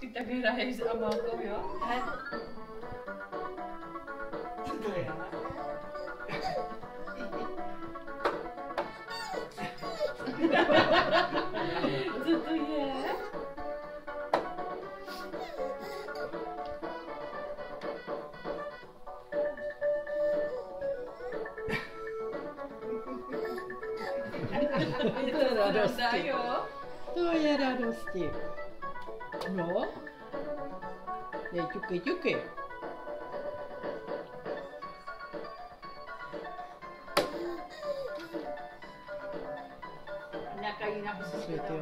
Ty tak hraješ s Amalkou, jo? He. To je radosti. To je radosti. No. Dej ťuky, ťuky. Nějaká jiná by se světla